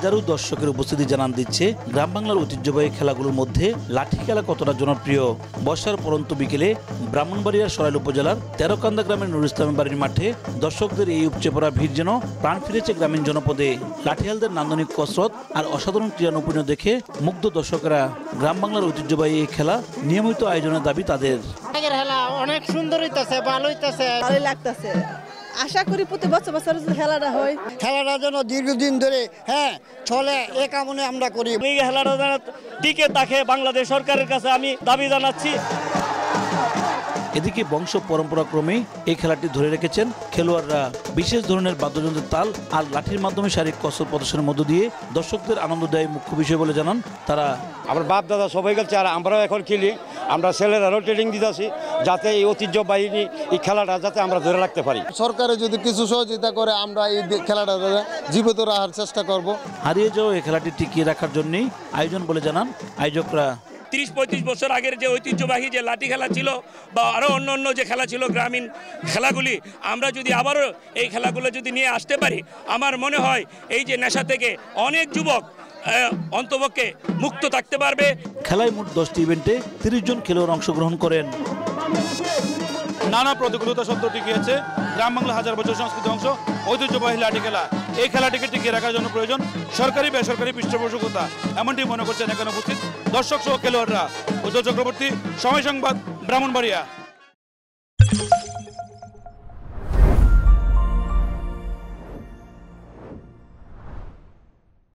হাজারো দর্শকের উপস্থিতি জানান দিচ্ছে গ্রাম বাংলার ঐতিহ্যবাহী খেলাগুলোর মধ্যে লাঠি খেলা কতটা জনপ্রিয়। বর্ষার পরন্ত বিকেলে ব্রাহ্মণবাড়িয়ার সরাইল উপজেলার তেরোকান্দা গ্রামের নুর ইসলামের বাড়ির মাঠে দর্শকদের এই উপচে পড়া ভিড় যেন প্রাণ ফিরেছে গ্রামীণ জনপদে। লাঠিয়ালদের নান্দনিক কসরত আর অসাধারণ ক্রীড়া নৈপুণ্য দেখে মুগ্ধ দর্শকেরা গ্রাম বাংলার ঐতিহ্যবাহী এই খেলা নিয়মিত আয়োজনের দাবি তাদের। খেলা অনেক সুন্দর হইতেছে ভালো হইতেছে। ভালোই লাগতেছে। আশা করি প্রতি বছর বছর খেলাটা হয়। খেলাটা যেন দীর্ঘদিন ধরে হ্যাঁ চলে এ কামনে আমরা করি। এই খেলাটা যেন টিকে থাকে বাংলাদেশ সরকারের কাছে আমি দাবি জানাচ্ছি। এদিকে বংশ পরম্পরা ক্রমেই এই খেলাটি ধরে রেখেছেন খেলোয়াড়রা। বিশেষ ধরনের বাদ্যযন্ত্রের তাল আর লাঠির মাধ্যমে শারীরিক কসরত প্রদর্শনের মধ্য দিয়ে দর্শকদের আনন্দ দেয় মুখ্য বিষয় বলে জানান তারা। আমার বাপ দাদা সবাই গেছে আর আমরাও এখন খেলি। আমরা ছেলেরাও ট্রেনিং দিতেছি যাতে এই ঐতিহ্যবাহিনী এই খেলাটা যাতে আমরা ধরে রাখতে পারি। সরকারে যদি কিছু সহযোগিতা করে আমরা এই খেলাটা জীবিত রাখার চেষ্টা করব। হারিয়ে যাও এই খেলাটি টিকিয়ে রাখার জন্যই আয়োজন বলে জানান আয়োজকরা। তিরিশ পঁয়ত্রিশ বছর আগের যে ঐতিহ্যবাহী যে লাঠি খেলা ছিল বা আরও অন্য অন্য যে খেলা ছিল গ্রামীণ খেলাগুলি আমরা যদি আবারও এই খেলাগুলো যদি নিয়ে আসতে পারি আমার মনে হয় এই যে নেশা থেকে অনেক যুবক অন্তপক্ষে মুক্ত থাকতে পারবে। খেলায় মোট দশটি ইভেন্টে তিরিশ জন খেলোয়াড় অংশগ্রহণ করেন। নানা প্রতিকূলতা সত্ত্বেও টিকিয়েছে গ্রাম বাংলা হাজার বছর সংস্কৃতি অংশ ঐতিহ্যবাহী লাঠি খেলা। এই খেলাটিকে টিকিয়ে রাখার জন্য প্রয়োজন সরকারি বেসরকারি পৃষ্ঠপোষকতা। এমনটি মনে করছেন এখানে উপস্থিত দর্শক সহ খেলোয়াড়রা। উজ্জ্বল চক্রবর্তী সময় সংবাদ ব্রাহ্মণবাড়িয়া।